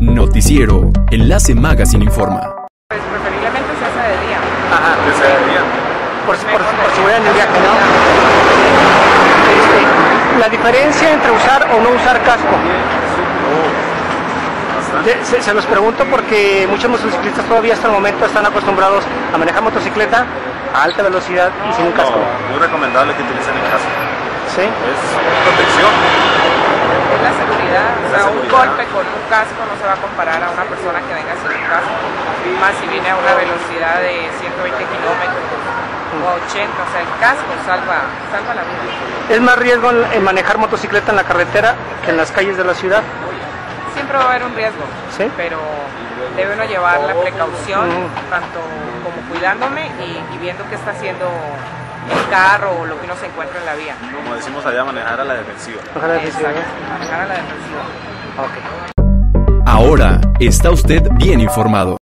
Noticiero Enlace Magazine Informa. Pues preferiblemente se hace de día. Ajá. que sea de día. Por, por, por seguridad en el viaje, ¿no? Este, la diferencia entre usar o no usar casco. Se, se los pregunto porque muchos motociclistas todavía hasta el momento están acostumbrados a manejar motocicleta a alta velocidad y sin un casco. No, muy recomendable que utilicen el casco. ¿Sí? Es protección. Es la seguridad. O La sea, un golpe con un casco no se va a comparar a una persona que venga sin un casco. Más si viene a una velocidad de 120 kilómetros o a 80. O sea, el casco salva, salva la vida. Es más riesgo en, manejar motocicleta en la carretera que en las calles de la ciudad. Siempre va a haber un riesgo. ¿Sí? Pero debe uno llevar la precaución, tanto como cuidándome y, y viendo qué está haciendo el carro o lo que uno se encuentra en la vía. Como decimos allá, manejar a la defensiva. Que sí, Exacto. ¿eh? Manejar a la defensiva. Ok. Ahora está usted bien informado.